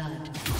Blood.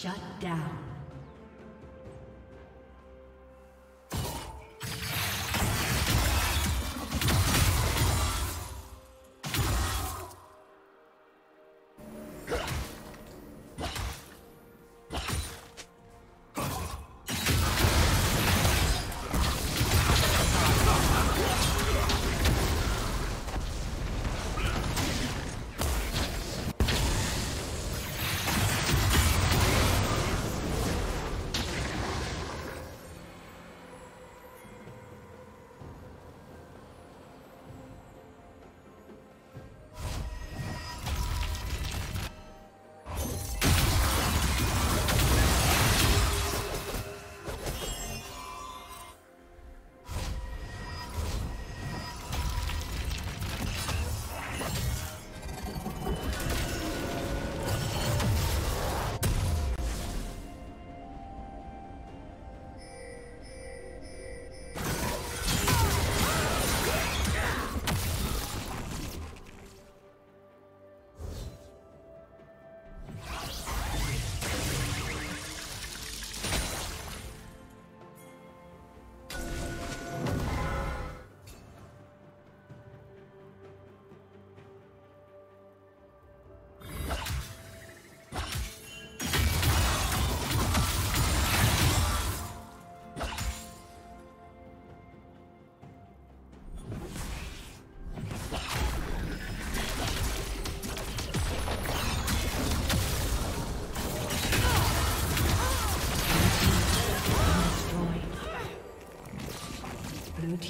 Shut down.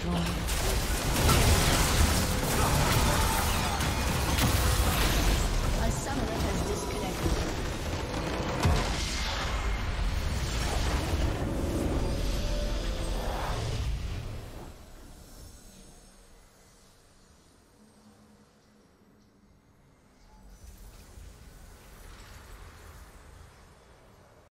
destroyed.